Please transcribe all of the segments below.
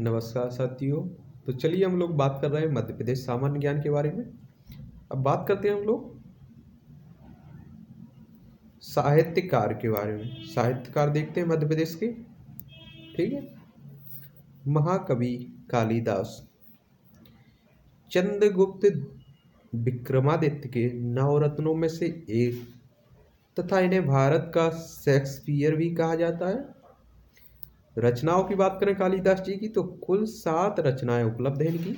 नमस्कार साथियों। तो चलिए हम लोग बात कर रहे हैं मध्य प्रदेश सामान्य ज्ञान के बारे में। अब बात करते हैं हम लोग साहित्यकार के बारे में। साहित्यकार देखते हैं मध्य प्रदेश के। ठीक है? महाकवि कालिदास। चंद्रगुप्त विक्रमादित्य के नवरत्नों में से एक तथा इन्हें भारत का शेक्सपियर भी कहा जाता है। रचनाओं की बात करें कालिदास जी की तो कुल सात रचनाएँ उपलब्ध हैं इनकी।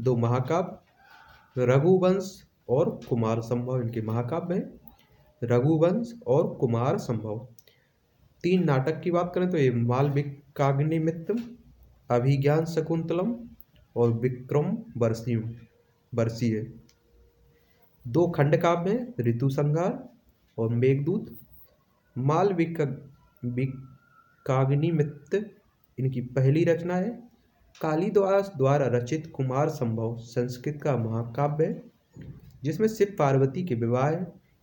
दो महाकाव्य, रघुवंश और कुमार संभव इनके महाकाव्य हैं। रघुवंश और कुमार संभव। तीन नाटक की बात करें तो ये मालविकाग्निमित्रम अभिज्ञान शकुंतलम और विक्रम वर्षी वर्षी है। दो खंड काव्य हैं ऋतु संहार और मेघदूत। मालविका काग्निमित्र इनकी पहली रचना है। कालिदास द्वारा रचित कुमार संभव संस्कृत का महाकाव्य है जिसमें शिव पार्वती के विवाह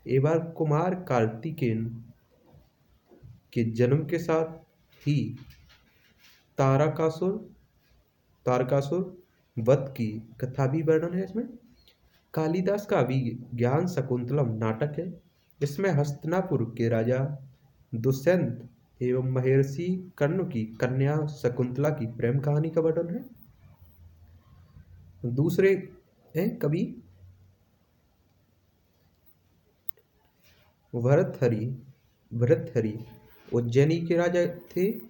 एवं कुमार कार्तिकेन के जन्म के साथ ही तारकासुर तारकासुर वध की कथा भी वर्णन है इसमें। कालिदास का भी ज्ञान शकुंतलम नाटक है इसमें हस्तनापुर के राजा दुष्यंत एवं महर्षि कर्ण की कन्या शकुंतला की प्रेम कहानी का वर्णन है। दूसरे हैं कवि। भरतहरि भरतहरि उज्जैनी के राजा थे।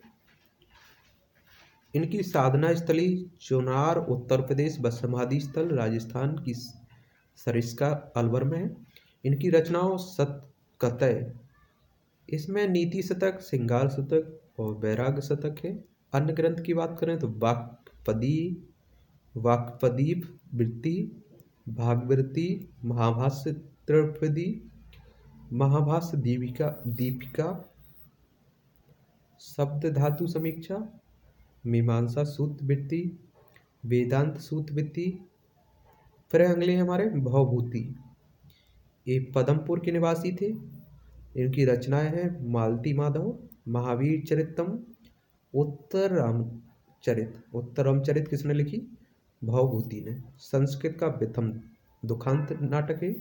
इनकी साधना स्थली चुनार, उत्तर प्रदेश व समाधि स्थल, राजस्थान की सरिस्का अलवर में है। इनकी रचनाओं सत कतय इसमें नीति शतक, सिंगार शतक और वैराग शतक है। अन्य ग्रंथ की बात करें तो वाक्पदी, वाक्पदीप, वृत्ति भागवृत्ति महाभाष्य त्रिपदी महाभाष्य दीपिका दीपिका शब्द धातु समीक्षा, मीमांसा सूत्र वृत्ति, वेदांत सूत्र वृत्ति। फिर अगले हमारे भवभूति। ये पदमपुर के निवासी थे। इनकी रचनाएँ हैं मालती माधव, महावीर चरितम उत्तर रामचरित उत्तर रामचरित किसने लिखी? भवभूति ने। संस्कृत का प्रथम दुखांत नाटक है।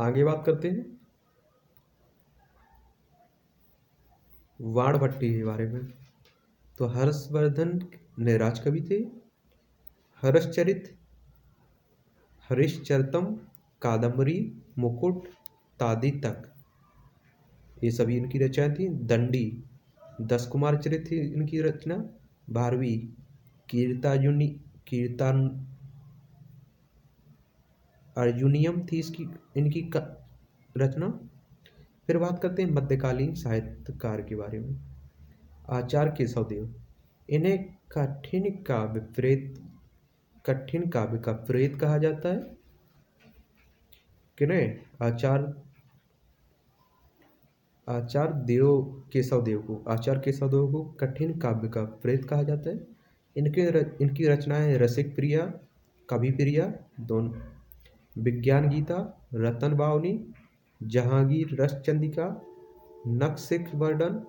आगे बात करते हैं। वाण भट्टी के बारे में। तो हर्षवर्धन ने राजकवि थे। हर्षचरित, हरिश्चरितम कादम्बरी मुकुट तादी तक। ये सभी इनकी रचना थी। दंडी दस कुमार चरित थी इनकी रचना। बारहवीं कीर्ताजुनी कीर्तन, अर्जुनियम थी इसकी, इनकी रचना। फिर बात करते हैं मध्यकालीन साहित्यकार के बारे में। आचार्य केशवदेव। इन्हें कठिन का विपरीत, कठिन काव्य का प्रेत कहा जाता है। किन्हें? आचार्य आचार्य देव केशव देव को आचार्य केशव देव को कठिन काव्य का प्रेत कहा जाता है। इनके र, इनकी रचनाएँ रसिक प्रिया कवि प्रिया दोनों विज्ञान गीता रतन बावनी जहांगीर रस चंदिका नक्सिक वर्णन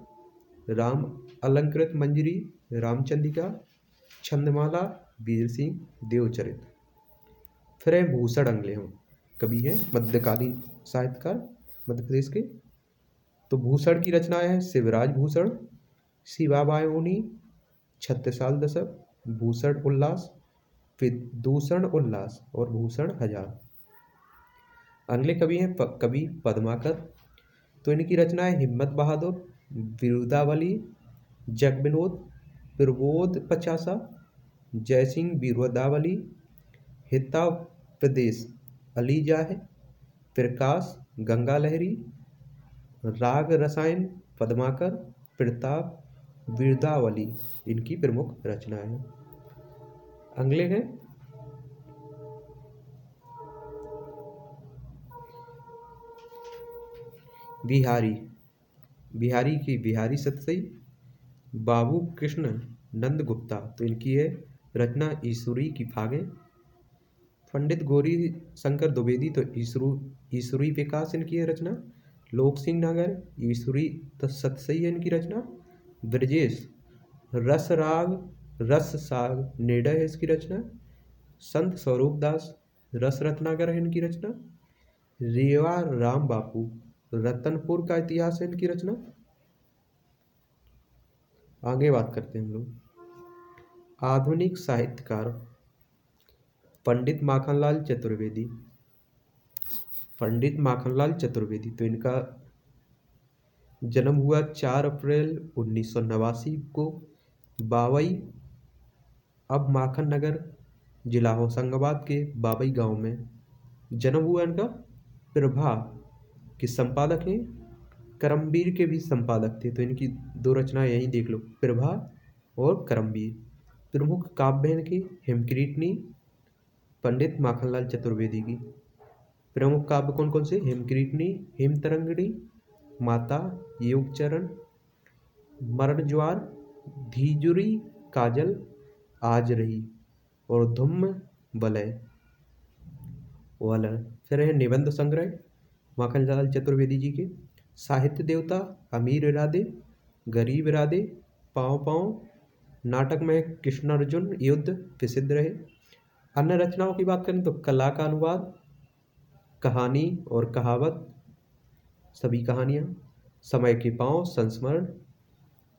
राम अलंकृत मंजरी रामचंदिका छंदमाला वीर सिंह देवचरित। फिर भूषण अंगले हों कवि हैं मध्यकालीन साहित्यकार मध्य प्रदेश के तो भूषण की रचनाएँ हैं शिवराज भूषण शिवाबायोनी छत्तीसाल दशक, भूषण उल्लास दूषण उल्लास और भूषण हज़ार अगले कवि हैं कवि पद्माकर। तो इनकी रचनाएँ हिम्मत बहादुर विरुदावली जग विनोद प्रबोध पचासा जय सिंह विरुदावली हिता प्रदेश अली जाहे प्रकाश, गंगा लहरी राग रसायन, पद्माकर, प्रताप, वीरदावली, इनकी प्रमुख रचनाएँ हैं। अगले हैं। बिहारी। बिहारी की बिहारी सतसई, बाबू कृष्ण नंद गुप्ता तो इनकी है रचना ईश्वरी की फागे पंडित गौरी शंकर द्विवेदी तो ईश्वरू ईश्वरी विकास इनकी है रचना। लोक सिंह नगर ईश्वरी सतसई है इनकी रचना, ब्रजेश रस राग रस साग निर्णय है इसकी रचना, संत स्वरूप दास रस रत्नाकर है इनकी रचना, रेवा राम बापू, रतनपुर का इतिहास है इनकी रचना। आगे बात करते हैं हम लोग। आधुनिक साहित्यकार, पंडित माखनलाल चतुर्वेदी पंडित माखनलाल चतुर्वेदी। तो इनका जन्म हुआ चार अप्रैल उन्नीस सौ नवासी को बावई, अब माखन नगर, जिला होशंगाबाद के बाबई गाँव में। जन्म हुआ इनका प्रभा के संपादक हैं करमवीर के भी संपादक थे। तो इनकी दो रचनाएँ यहीं देख लो, प्रभा और करमवीर प्रमुख काव्य इनकी, हेमक्रीटनी, पंडित माखनलाल चतुर्वेदी की। प्रमुख काव्य कौन कौन से? हेमक्रीटनी हेमतरंगणी माता, योगचरण मरण ज्वार धीजुरी, काजल आज रही और धुम बलय। वाला फिर है निबंध संग्रह, माखनलाल चतुर्वेदी जी के। साहित्य देवता, अमीर इरादे, गरीब इरादे पाँव पाँव नाटक में कृष्ण अर्जुन युद्ध, प्रसिद्ध रहे। अन्य रचनाओं की बात करें तो कला का अनुवाद कहानी और कहावत, सभी कहानियाँ, समय के पाँव, संस्मरण,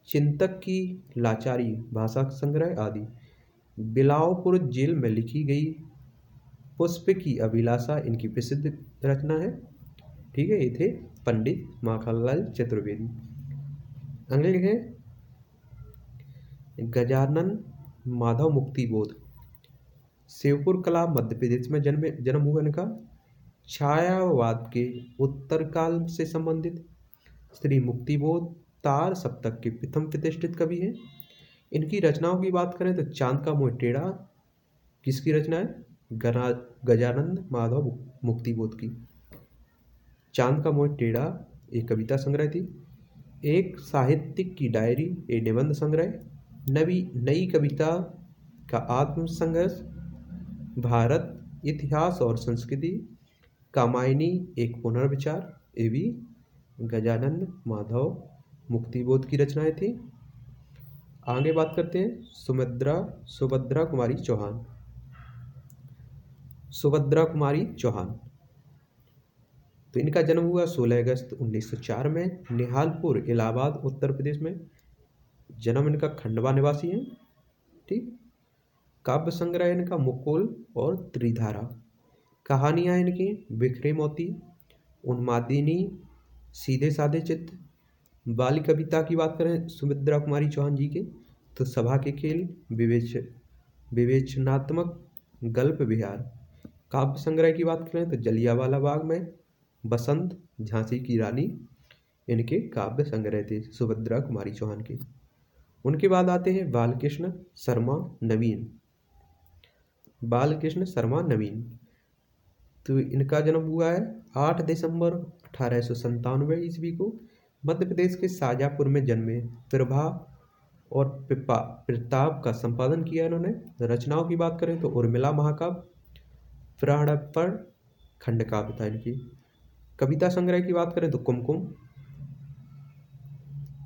चिंतक की लाचारी, भाषा संग्रह आदि। बिलावपुर जेल में लिखी गई पुष्प की अभिलाषा इनकी प्रसिद्ध रचना है। ठीक है, ये थे पंडित माखनलाल चतुर्वेदी। अगले लिखे, गजानन माधव मुक्ति बोध शिवपुर कला मध्य प्रदेश में जन्म जन्म हुआ इनका। छायावाद के उत्तर काल से संबंधित। श्री मुक्तिबोध तार सप्तक के प्रथम प्रतिष्ठित कवि हैं। इनकी रचनाओं की बात करें तो चाँद का मोह टेढ़ा, किसकी रचना है? गजानंद माधव मुक्तिबोध की। चाँद का मोह टेढ़ा, एक कविता संग्रह थी। एक साहित्यिक की डायरी एक निबंध संग्रह। नवी, नई कविता का आत्म संघर्ष भारत, इतिहास और संस्कृति। कामायनी, एक पुनर्विचार ये भी गजानंद माधव मुक्तिबोध की रचनाएँ थी। आगे बात करते हैं सुभद्रा सुभद्रा कुमारी चौहान। सुभद्रा कुमारी चौहान। तो इनका जन्म हुआ 16 अगस्त 1904 में निहालपुर, इलाहाबाद, उत्तर प्रदेश में। जन्म इनका खंडवा निवासी है, ठीक? काव्य संग्रह इनका मुकुल और त्रिधारा। कहानियाँ इनकी, बिखरे मोती, उन्मादिनी, सीधे साधे चित्र बाल कविता की बात करें सुमित्रा कुमारी चौहान जी के तो सभा के खेल, विवेच, विवेचनात्मक गल्प विहार। काव्य संग्रह की बात करें तो जलियावाला बाग में बसंत झांसी की रानी इनके काव्य संग्रह थे सुभद्रा कुमारी चौहान के। उनके बाद आते हैं बालकृष्ण शर्मा नवीन। बालकृष्ण शर्मा नवीन। तो इनका जन्म हुआ है आठ दिसंबर अठारह सौ संतानवे ईस्वी को। मध्य प्रदेश के शाजापुर में जन्मे प्रभा और पिपा प्रताप का संपादन किया इन्होंने। रचनाओं की बात करें तो उर्मिला महाकाव्य प्राणपण खंड काव्य था इनकी। कविता संग्रह की बात करें तो कुमकुम,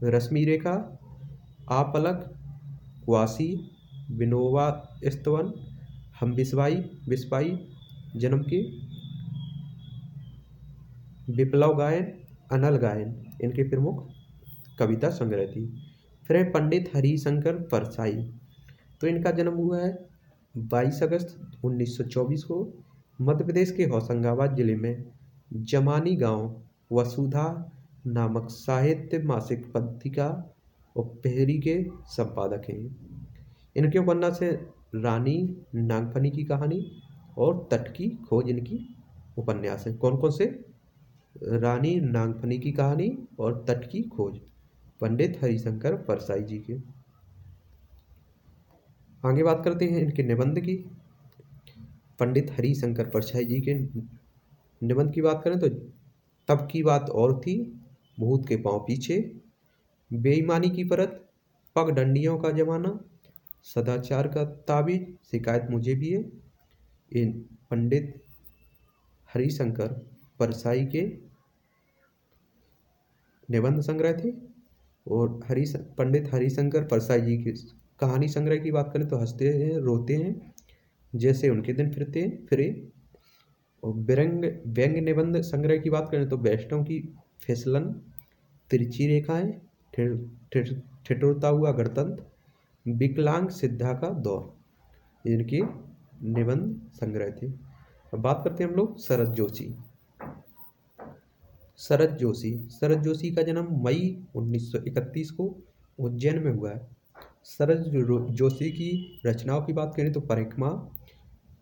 रश्मि रेखा, आपलक वासी विनोवा स्तवन हम बिस्वाई बिस्वाई जन्म की विप्लव गायन, अनल गायन, इनके प्रमुख कविता संग्रह थी। फिर है पंडित हरिशंकर परसाई। तो इनका जन्म हुआ है 22 अगस्त 1924 को मध्य प्रदेश के होशंगाबाद ज़िले में जमानी गाँव वसुधा नामक साहित्य मासिक पत्रिका और पहरी के संपादक हैं। इनके उपन्यास से रानी नागफनी की कहानी और तट की खोज इनकी उपन्यास है। कौन कौन से? रानी नागफनी की कहानी और तट की खोज, पंडित हरिशंकर परसाई जी के। आगे बात करते हैं इनके निबंध की। पंडित हरिशंकर परसाई जी के निबंध की बात करें तो तब की बात और थी, भूत के पाँव पीछे, बेईमानी की परत, पग डंडियों का जमाना, सदाचार का ताबीज शिकायत मुझे भी है। इन पंडित हरिशंकर परसाई के निबंध संग्रह थे और हरी पंडित हरिशंकर परसाई जी के कहानी संग्रह की बात करें तो हँसते हैं, रोते हैं, जैसे उनके दिन फिरते, फिरे। और व्यंग व्यंग निबंध संग्रह की बात करें तो वैष्णव की फिसलन, तिरछी रेखाएँ ठिठुरता हुआ गणतंत्र, विकलांग सिद्धा का दौर, इनके निबंध संग्रह थे। अब बात करते हैं हम लोग शरद जोशी। शरद जोशी। शरद जोशी का जन्म मई 1931 को उज्जैन में हुआ है। शरद जोशी की रचनाओं की बात करें तो परिक्रमा,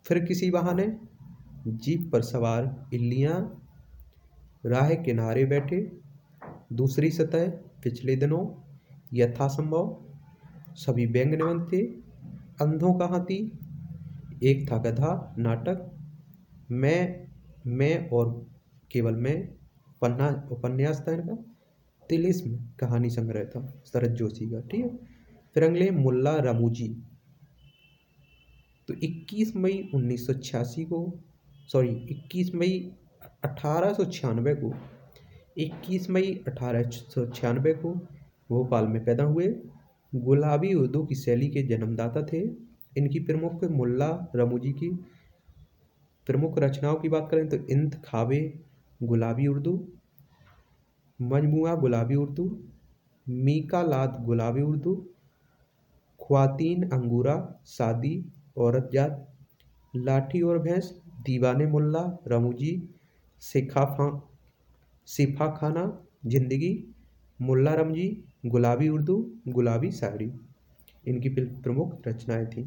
फिर किसी बहाने जीप पर सवार इल्लियाँ, राह किनारे बैठे, दूसरी सतह पिछले दिनों, यथासंभव, सभी व्यंग निबंध थे, अंधों का हाथी, एक था गधा, नाटक, मैं मैं और केवल मैं पन्ना उपन्यास था इनका, तिलिस्म कहानी संग्रह था, शरद जोशी का, ठीक है? फिर अगले मुल्ला रामूजी। तो 21 मई 1986 को सॉरी 21 मई अठारह को 21 मई अठारह को भोपाल में पैदा हुए। गुलाबी उर्दू की शैली के जन्मदाता थे। इनकी प्रमुख मुल्ला रमूजी की प्रमुख रचनाओं की बात करें तो इंत खाबे गुलाबी उर्दू, मजमुआ गुलाबी उर्दू, मीका लाद गुलाबी उर्दू, ख्वातीन अंगूरा शादी औरत जात, लाठी और भैंस, दीवाने मुल्ला, रमूजी सिखाफा सिफा खाना, ज़िंदगी, मुल्ला रमजी, गुलाबी उर्दू, गुलाबी शायरी इनकी प्रमुख रचनाएँ थीं।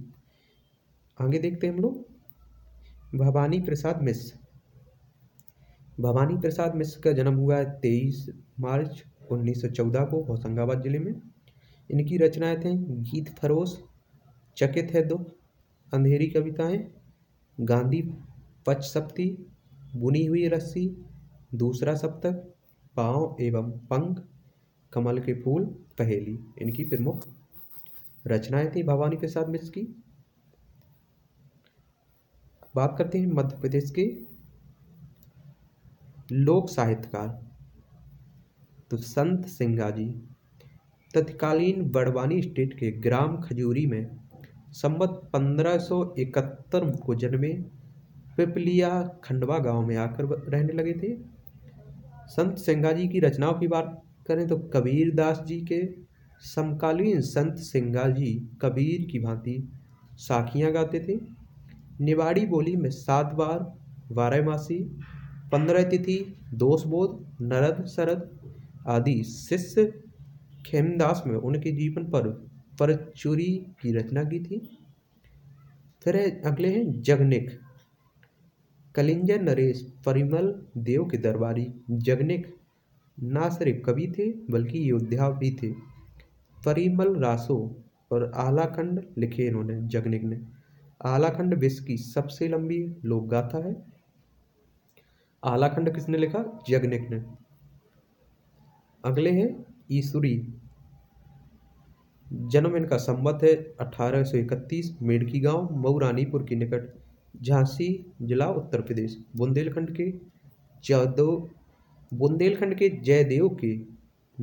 आगे देखते हैं हम लोग। भवानी प्रसाद मिश्र भवानी प्रसाद मिश्र का जन्म हुआ है तेईस मार्च 1914 को होशंगाबाद ज़िले में। इनकी रचनाएँ थे गीत फरोश, चकित है दुख, अंधेरी कविताएँ, गांधी पच सप्ती बुनी हुई रस्सी, दूसरा सप्तक, पाँव एवं पंख, कमल के फूल, पहेली। इनकी प्रमुख रचनाएँ थी भवानी प्रसाद मिश्र की। बात करते हैं मध्य प्रदेश के लोक साहित्यकार तो संत सिंगाजी तत्कालीन बड़वानी स्टेट के ग्राम खजूरी में संबत पंद्रह को जन्मे पिपलिया खंडवा गाँव में आकर रहने लगे थे। संत सिंगा जी की रचनाओं की बात करें तो कबीर दास जी के समकालीन संत सिंगाजी कबीर की भांति साखियाँ गाते थे। निवाड़ी बोली में सात बार, वाराणसी पंद्रह तिथि दोषबोध नरद, शरद आदि शिष्य खेमदास में उनके जीवन पर परचुरी की रचना की थी। फिर अगले हैं जगनिक। कलिंजर नरेश, परिमल देव के दरबारी जगनिक ना सिर्फ़ कवि थे, बल्कि योद्धा भी थे। परिमल, रासो और आलाखंड लिखे इन्होंने जगनिक ने। आलाखंड विश्व की सबसे लंबी लोक गाथा है। आलाखंड किसने लिखा? जगनिक ने। अगले हैं ईसुरी। जन्म इनका संबत है 1831 मेडकी गाँव, मऊरानीपुर के निकट, झांसी जिला, उत्तर प्रदेश। बुंदेलखंड के जादव बुंदेलखंड के जयदेव के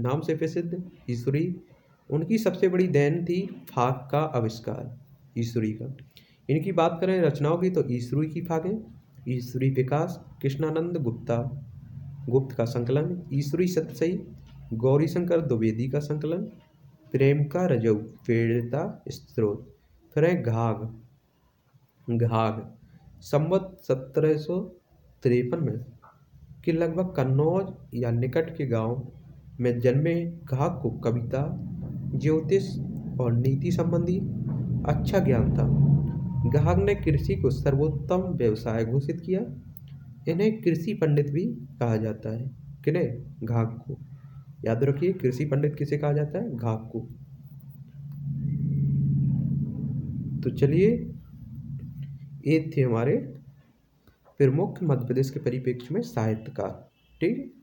नाम से प्रसिद्ध ईश्वरी उनकी सबसे बड़ी देन थी फाक का आविष्कार ईश्वरी का। इनकी बात करें रचनाओं की तो ईश्वरी की फाकें ईश्वरी विकास कृष्णानंद गुप्ता। गुप्त का संकलन, ईश्वरी सत्यसई। गौरीशंकर द्विवेदी का संकलन, प्रेम का रजऊ प्रेरिता स्त्रोत फिर घाघ घाघ संवत सत्रह सौ तिरपन में, कि लगभग कन्नौज या निकट के गाँव में जन्मे घाघ को कविता, ज्योतिष और नीति संबंधी अच्छा ज्ञान था। गाहक ने कृषि को सर्वोत्तम व्यवसाय घोषित किया। इन्हें कृषि पंडित भी कहा जाता है। किन्हें? घाघ को। याद रखिए, कृषि पंडित किसे कहा जाता है? घाघ को। तो चलिए, ये थे हमारे प्रमुख मध्य प्रदेश के परिप्रेक्ष्य में साहित्यकार ठीक?